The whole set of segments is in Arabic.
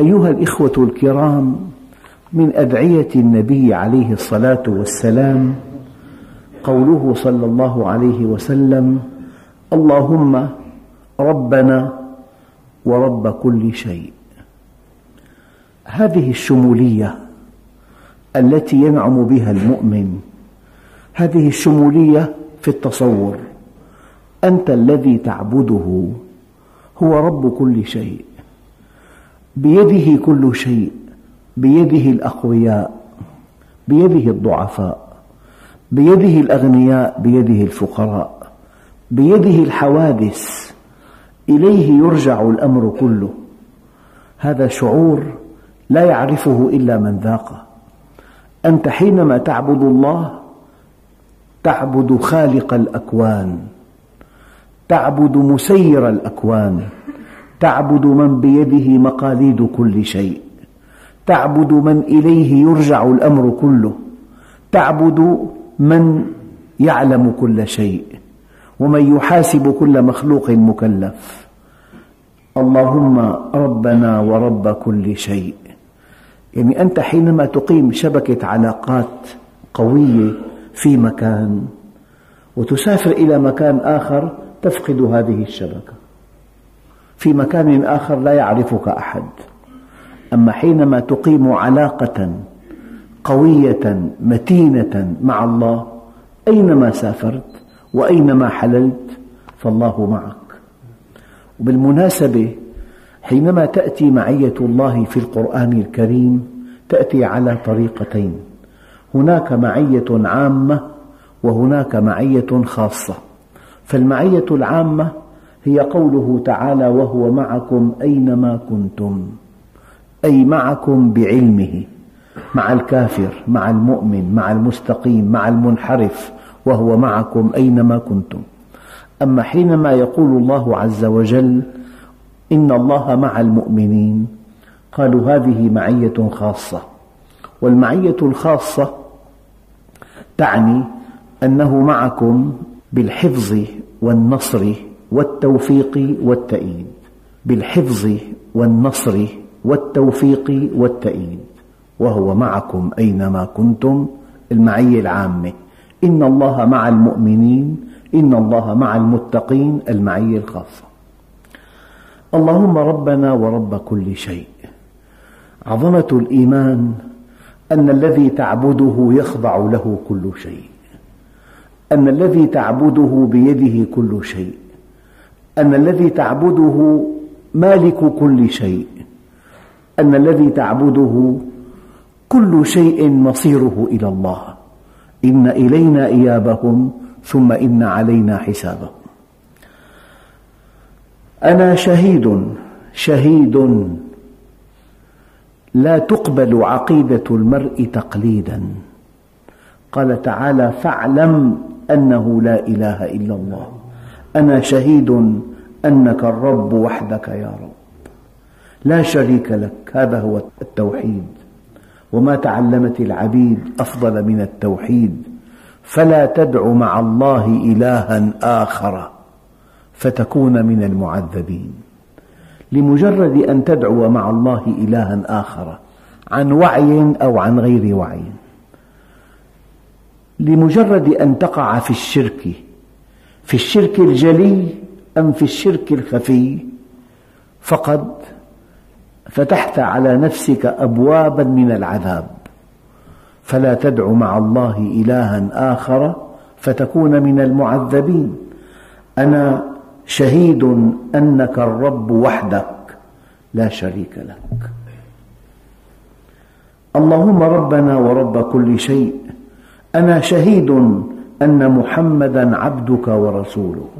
أيها الإخوة الكرام من أدعية النبي عليه الصلاة والسلام قوله صلى الله عليه وسلم اللهم ربنا ورب كل شيء. هذه الشمولية التي ينعم بها المؤمن هذه الشمولية في التصور أنت الذي تعبده هو رب كل شيء. بيده كل شيء بيده الأقوياء بيده الضعفاء بيده الأغنياء بيده الفقراء بيده الحوادث إليه يرجع الأمر كله. هذا شعور لا يعرفه إلا من ذاقه أنت حينما تعبد الله تعبد خالق الأكوان تعبد مسير الأكوان. تعبد من بيده مقاليد كل شيء. تعبد من إليه يرجع الأمر كله. تعبد من يعلم كل شيء. ومن يحاسب كل مخلوق مكلف. اللهم ربنا ورب كل شيء. يعني أنت حينما تقيم شبكة علاقات قوية في مكان وتسافر إلى مكان آخر تفقد هذه الشبكة. في مكان آخر لا يعرفك أحد. أما حينما تقيم علاقة قوية متينة مع الله أينما سافرت وأينما حللت فالله معك. وبالمناسبة حينما تأتي معية الله في القرآن الكريم تأتي على طريقتين. هناك معية عامة وهناك معية خاصة. فالمعية العامة هي قوله تعالى وهو معكم أينما كنتم أي معكم بعلمه مع الكافر مع المؤمن مع المستقيم مع المنحرف وهو معكم أينما كنتم. أما حينما يقول الله عز وجل إن الله مع المؤمنين قالوا هذه معية خاصة. والمعية الخاصة تعني أنه معكم بالحفظ والنصر والتوفيق والتأييد بالحفظ والنصر والتوفيق والتأييد وهو معكم أينما كنتم المعية العامة إن الله مع المؤمنين إن الله مع المتقين المعية الخاصة اللهم ربنا ورب كل شيء. عظمة الإيمان أن الذي تعبده يخضع له كل شيء. أن الذي تعبده بيده كل شيء. أن الذي تعبده مالك كل شيء. أن الذي تعبده كل شيء مصيره إلى الله. إن إلينا إيابهم ثم إن علينا حسابهم. أنا شهيد شهيد. لا تقبل عقيدة المرء تقليدا. قال تعالى فاعلم أنه لا إله إلا الله. أنا شهيد أنك الرب وحدك يا رب. لا شريك لك هذا هو التوحيد. وما تعلمت العبيد أفضل من التوحيد. فلا تدع مع الله إلها آخر فتكون من المعذبين. لمجرد أن تدعو مع الله إلها آخر عن وعي أو عن غير وعي. لمجرد أن تقع في الشرك في الشرك الجلي أم في الشرك الخفي. فقد فتحت على نفسك أبوابا من العذاب. فلا تدع مع الله إلها آخر فتكون من المعذبين. أنا شهيد أنك الرب وحدك لا شريك لك. اللهم ربنا ورب كل شيء. أنا شهيد أن محمدا عبدك ورسولك.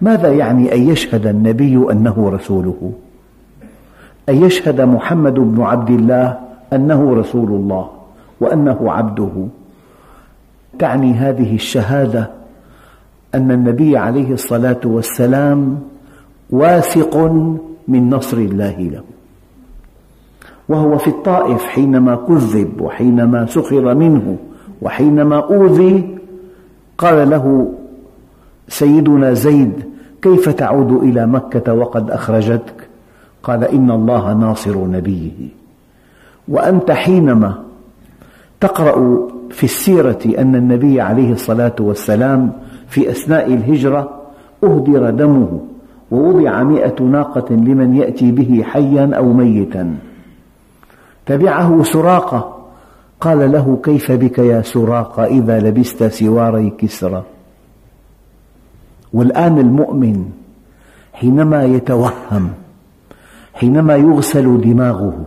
ماذا يعني أن يشهد النبي أنه رسوله؟ أن يشهد محمد بن عبد الله أنه رسول الله وأنه عبده. تعني هذه الشهادة أن النبي عليه الصلاة والسلام واثق من نصر الله له. وهو في الطائف حينما كذب وحينما سخر منه وحينما أوذي قال له سيدنا زيد كيف تعود إلى مكة وقد أخرجتك؟ قال إن الله ناصر نبيه. وأنت حينما تقرأ في السيرة أن النبي عليه الصلاة والسلام في أثناء الهجرة أهدر دمه ووضع مئة ناقة لمن يأتي به حيا أو ميتا. تبعه سراقة قال له كيف بك يا سراقة إذا لبست سواري كسرى؟ والآن المؤمن حينما يتوهم حينما يغسل دماغه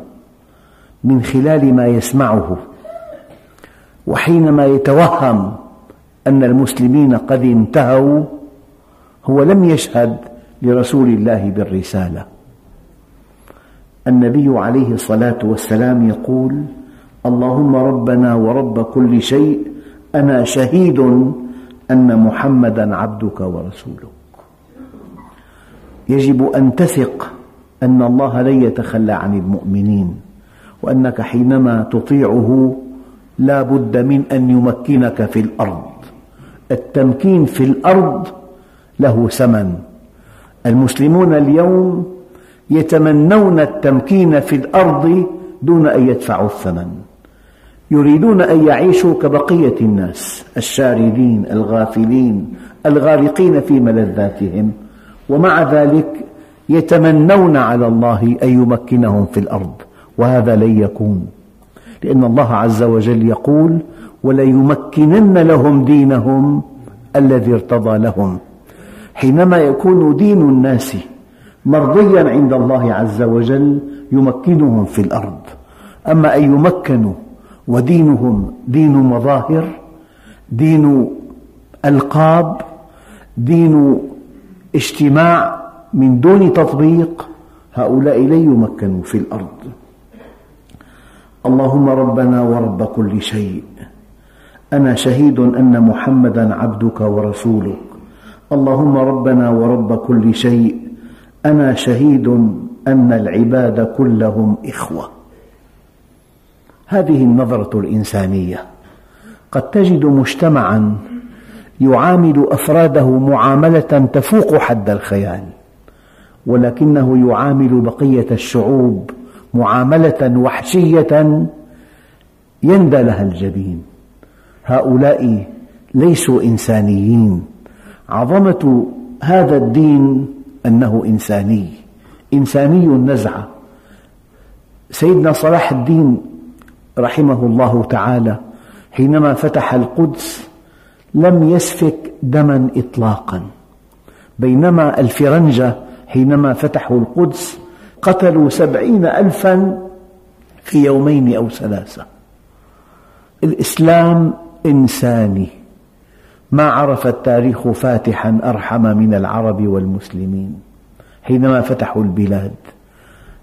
من خلال ما يسمعه وحينما يتوهم أن المسلمين قد انتهوا هو لم يشهد لرسول الله بالرسالة. النبي عليه الصلاة والسلام يقول اللهم ربنا ورب كل شيء أنا شهيد أن محمدا عبدك ورسولك. يجب أن تثق أن الله لن يتخلى عن المؤمنين وأنك حينما تطيعه لا بد من أن يمكنك في الأرض. التمكين في الأرض له ثمن. المسلمون اليوم يتمنون التمكين في الأرض دون أن يدفعوا الثمن. يريدون أن يعيشوا كبقية الناس الشاردين الغافلين الغارقين في ملذاتهم. ومع ذلك يتمنون على الله أن يمكنهم في الأرض. وهذا لن يكون لأن الله عز وجل يقول وليمكنن لهم دينهم الذي ارتضى لهم حينما يكون دين الناس مرضيا عند الله عز وجل يمكنهم في الأرض. أما أن يمكنوا ودينهم دين مظاهر دين ألقاب دين اجتماع من دون تطبيق هؤلاء لن يمكنوا في الأرض. اللهم ربنا ورب كل شيء. أنا شهيد أن محمدا عبدك ورسولك. اللهم ربنا ورب كل شيء. أنا شهيد أن العباد كلهم إخوة. هذه النظرة الإنسانية. قد تجد مجتمعا يعامل أفراده معاملة تفوق حد الخيال ولكنه يعامل بقية الشعوب معاملة وحشية يندى لها الجبين. هؤلاء ليسوا إنسانيين. عظمة هذا الدين أنه إنساني. إنساني النزعة. سيدنا صلاح الدين رحمه الله تعالى حينما فتح القدس لم يسفك دما إطلاقا. بينما الفرنجة حينما فتحوا القدس قتلوا سبعين ألفا في يومين أو ثلاثة. الإسلام إنساني. ما عرف التاريخ فاتحا أرحم من العرب والمسلمين حينما فتحوا البلاد.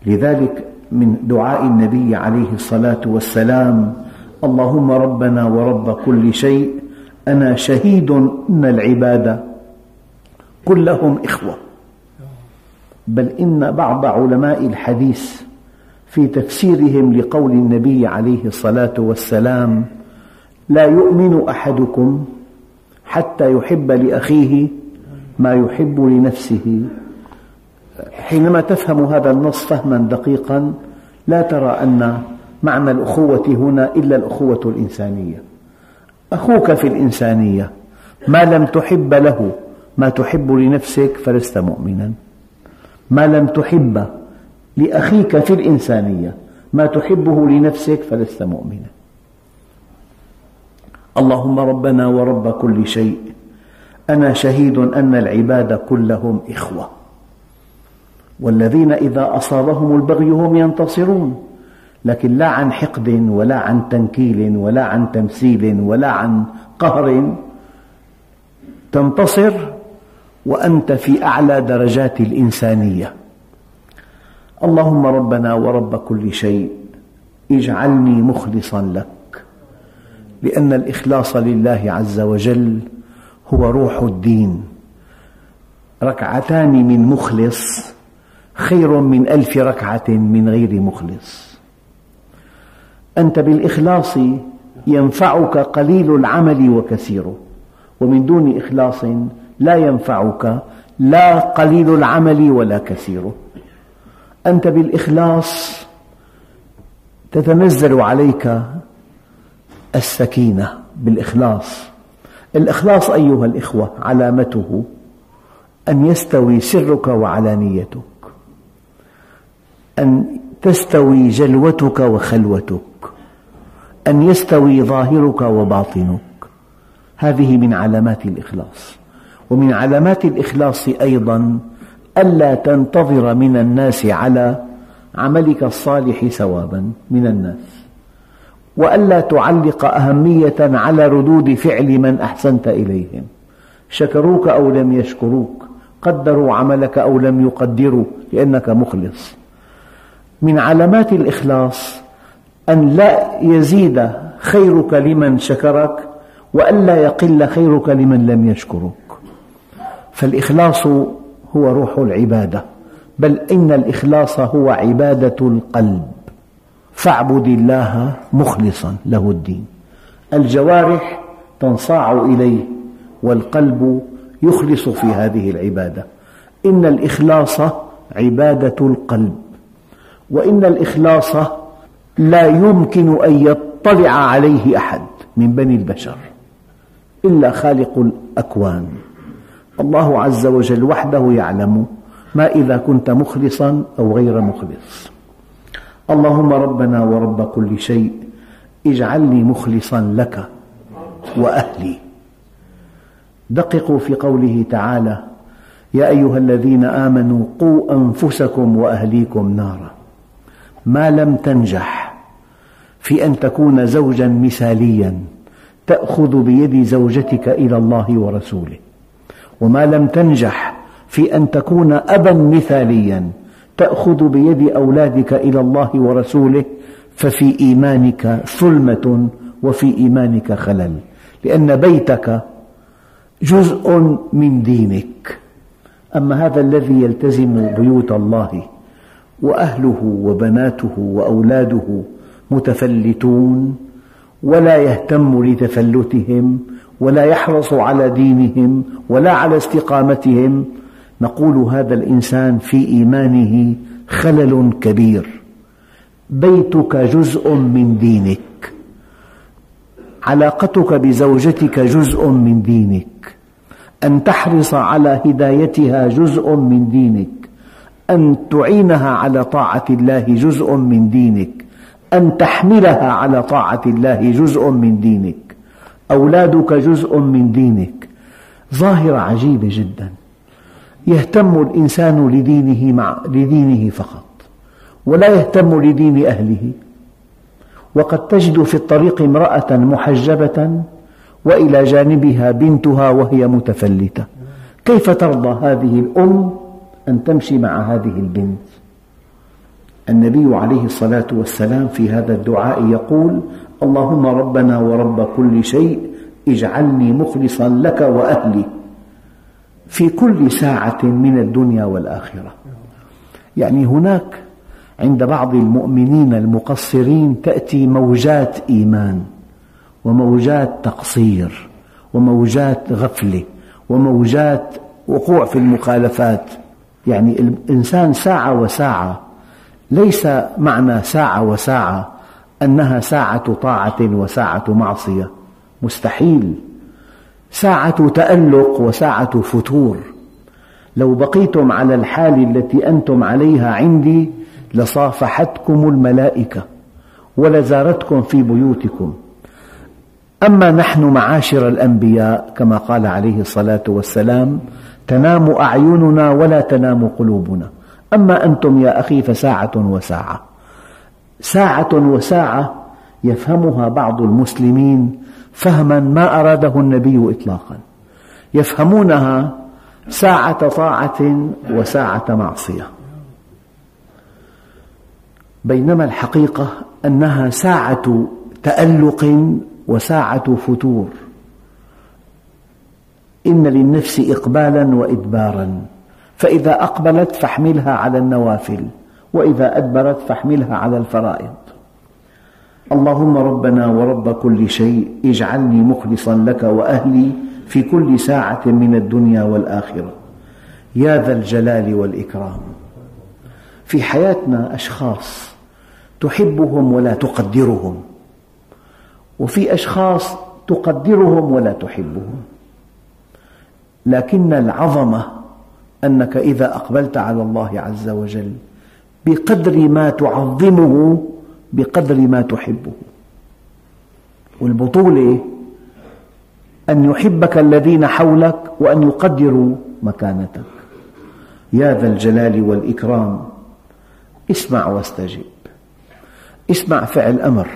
لذلك من دعاء النبي عليه الصلاة والسلام. اللهم ربنا ورب كل شيء. أنا شهيد أن العباد كلهم إخوة. بل إن بعض علماء الحديث في تفسيرهم لقول النبي عليه الصلاة والسلام لا يؤمن أحدكم حتى يحب لأخيه ما يحب لنفسه. حينما تفهم هذا النص فهما دقيقا لا ترى أن معنى الأخوة هنا إلا الأخوة الإنسانية. أخوك في الإنسانية ما لم تحب له ما تحب لنفسك فلست مؤمنا. ما لم تحب لأخيك في الإنسانية ما تحبه لنفسك فلست مؤمنا. اللهم ربنا ورب كل شيء. أنا شهيد أن العباد كلهم إخوة. والذين إذا أصابهم البغي هم ينتصرون. لكن لا عن حقد ولا عن تنكيل ولا عن تمثيل ولا عن قهر. تنتصر وأنت في أعلى درجات الإنسانية. اللهم ربنا ورب كل شيء اجعلني مخلصا لك لأن الإخلاص لله عز وجل هو روح الدين. ركعتان من مخلص خير من ألف ركعة من غير مخلص. أنت بالإخلاص ينفعك قليل العمل وكثيره ومن دون إخلاص لا ينفعك لا قليل العمل ولا كثيره أنت بالإخلاص تتنزل عليك السكينة بالإخلاص. الإخلاص أيها الإخوة علامته أن يستوي سرك وعلانيتك أن تستوي جلوتك وخلوتك أن يستوي ظاهرك وباطنك. هذه من علامات الإخلاص. ومن علامات الإخلاص أيضا ألا تنتظر من الناس على عملك الصالح ثوابا من الناس. وألا تعلق أهمية على ردود فعل من أحسنت إليهم. شكروك أو لم يشكروك قدروا عملك أو لم يقدروا لأنك مخلص. من علامات الإخلاص أن لا يزيد خيرك لمن شكرك وألا يقل خيرك لمن لم يشكرك. فالإخلاص هو روح العبادة بل إن الإخلاص هو عبادة القلب. فاعبد الله مخلصا له الدين. الجوارح تنصاع إليه والقلب يخلص في هذه العبادة. إن الإخلاص عبادة القلب. وإن الإخلاص لا يمكن أن يطلع عليه أحد من بني البشر إلا خالق الأكوان. الله عز وجل وحده يعلم ما إذا كنت مخلصا أو غير مخلص. اللهم ربنا ورب كل شيء اجعلني مخلصا لك وأهلي. دققوا في قوله تعالى يا أيها الذين آمنوا قوا أنفسكم وأهليكم نارا. ما لم تنجح. في أن تكون زوجا مثاليا تأخذ بيد زوجتك إلى الله ورسوله. وما لم تنجح في أن تكون أبا مثاليا تأخذ بيد أولادك إلى الله ورسوله ففي إيمانك ثلمة وفي إيمانك خلل. لأن بيتك جزء من دينك. أما هذا الذي يلتزم بيوت الله وأهله وبناته وأولاده متفلتون ولا يهتم لتفلتهم ولا يحرص على دينهم ولا على استقامتهم. نقول هذا الإنسان في إيمانه خلل كبير. بيتك جزء من دينك. علاقتك بزوجتك جزء من دينك. أن تحرص على هدايتها جزء من دينك. أن تعينها على طاعة الله جزء من دينك أن تحملها على طاعة الله جزء من دينك. أولادك جزء من دينك. ظاهرة عجيبة جدا. يهتم الإنسان لدينه, مع لدينه فقط ولا يهتم لدين أهله. وقد تجد في الطريق امرأة محجبة وإلى جانبها بنتها وهي متفلتة. كيف ترضى هذه الأم؟ أن تمشي مع هذه البنت. النبي عليه الصلاة والسلام في هذا الدعاء يقول اللهم ربنا ورب كل شيء اجعلني مخلصا لك وأهلي في كل ساعة من الدنيا والآخرة. يعني هناك عند بعض المؤمنين المقصرين تأتي موجات إيمان وموجات تقصير وموجات غفلة وموجات وقوع في المخالفات. يعني الإنسان ساعة وساعة ليس معنى ساعة وساعة أنها ساعة طاعة وساعة معصية. مستحيل. ساعة تألق وساعة فتور. لو بقيتم على الحال التي أنتم عليها عندي لصافحتكم الملائكة ولزارتكم في بيوتكم. أما نحن معاشر الأنبياء كما قال عليه الصلاة والسلام تنام أعيننا ولا تنام قلوبنا. أما أنتم يا أخي فساعة وساعة. ساعة وساعة يفهمها بعض المسلمين فهما ما أراده النبي إطلاقا. يفهمونها ساعة طاعة وساعة معصية. بينما الحقيقة أنها ساعة تألق وساعة فتور. إن للنفس إقبالا وإدبارا. فإذا أقبلت فاحملها على النوافل وإذا أدبرت فاحملها على الفرائض. اللهم ربنا ورب كل شيء اجعلني مخلصا لك وأهلي في كل ساعة من الدنيا والآخرة. يا ذا الجلال والإكرام. في حياتنا أشخاص تحبهم ولا تقدرهم وفي أشخاص تقدرهم ولا تحبهم. لكن العظمة أنك إذا أقبلت على الله عز وجل بقدر ما تعظمه بقدر ما تحبه. والبطولة أن يحبك الذين حولك وأن يقدروا مكانتك. يا ذا الجلال والإكرام اسمع واستجب. اسمع فعل أمر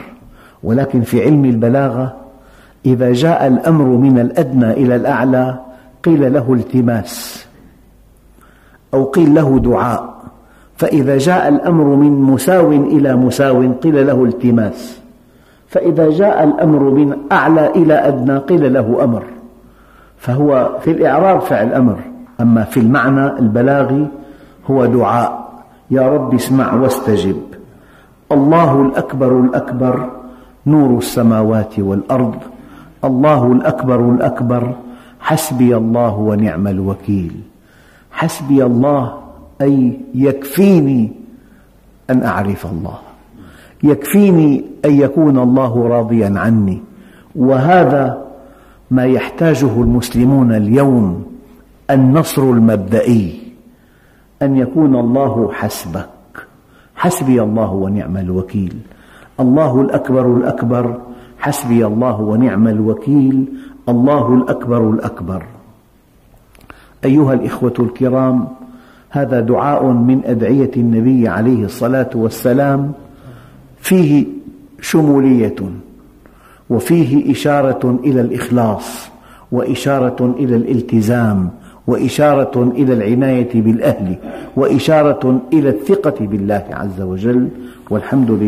ولكن في علم البلاغة إذا جاء الأمر من الأدنى إلى الأعلى قيل له التماس أو قيل له دعاء. فإذا جاء الأمر من مساو إلى مساو قيل له التماس. فإذا جاء الأمر من أعلى إلى أدنى قيل له أمر. فهو في الإعراب فعل أمر. أما في المعنى البلاغي هو دعاء. يا رب اسمع واستجب. الله الأكبر الأكبر نور السماوات والأرض. الله الأكبر الأكبر حسبي الله ونعم الوكيل. حسبي الله أي يكفيني أن أعرف الله. يكفيني أن يكون الله راضيا عني. وهذا ما يحتاجه المسلمون اليوم النصر المبدئي أن يكون الله حسبك. حسبي الله ونعم الوكيل. الله الأكبر الأكبر حسبي الله ونعم الوكيل. الله الأكبر الأكبر. أيها الإخوة الكرام هذا دعاء من أدعية النبي عليه الصلاة والسلام فيه شمولية وفيه إشارة إلى الإخلاص وإشارة إلى الالتزام وإشارة إلى العناية بالأهل وإشارة إلى الثقة بالله عز وجل والحمد لله